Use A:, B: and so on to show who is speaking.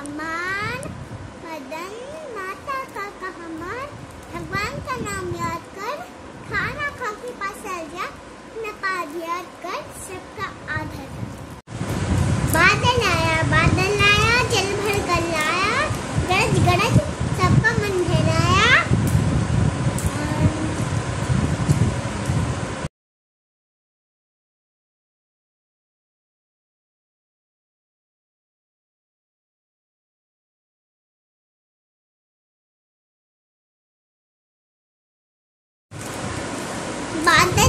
A: अमान मदन माता का कहमान। भगवान का नाम याद कर, खाना खा के पास जा, नपाद याद कर, सब Banda.